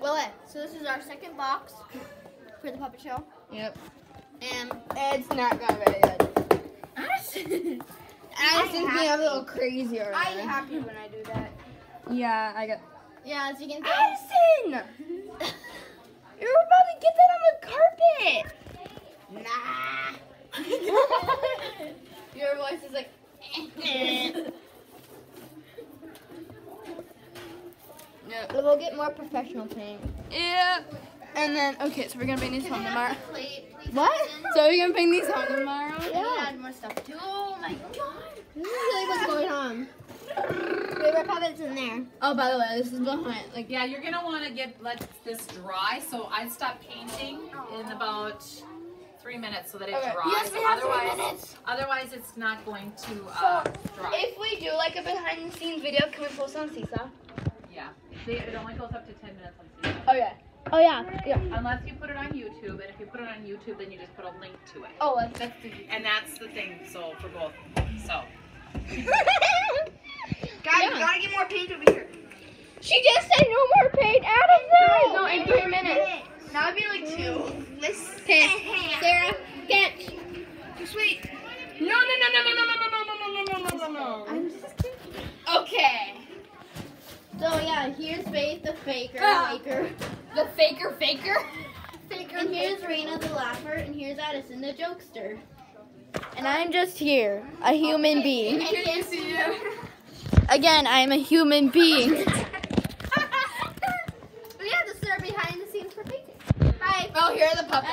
Well, eh, so this is our second box for the puppet show, Yep. and It's not going very good. Addison, Addison's being a little crazy already. I'm happy when I do that. Yeah, I got. Yeah, as you can Addison! You're about to get that on the carpet! Nah. Your voice is like. Yep. we'll get more professional paint. Yeah. And then, okay, so we're gonna bring these home tomorrow. Plate, What? So we're gonna bring these home tomorrow? Yeah. need to add more stuff too. Oh my god. This is really what's going on. Favorite puppets in there. Oh, by the way, this is behind. Like, Yeah, you're gonna want to get let this dry. So I'd stop painting in about three minutes so that it Okay. dries. Yes, we have three otherwise, minutes. otherwise it's not going to uh, dry. if we do like a behind the scenes video, can we post on Seesaw? They, it only goes up to ten minutes on Seesaw. Oh yeah. Oh yeah. Yeah. Unless you put it on YouTube, and if you put it on YouTube, then you just put a link to it. Oh, that's, that's the. And that's the thing. So for both. So Guys, Yeah. we gotta get more paint over here. She just said no more paint. Addison. No, in three minutes. Now it'd be like two. Listen. Okay, Sarah, get. Sweet. No, no, no, no, no, no, no, no, no, no, no, no, no, no. I'm just kidding. Okay. So yeah, here's Faith the faker, Ah. faker. The faker, faker. Faker. And here's Rena the laugher, and here's Addison the jokester. And I'm just here, a human being. Can you see you? Again, I'm a human being. yeah, this is our behind the scenes for painting. Hi. Oh, here are the puppets.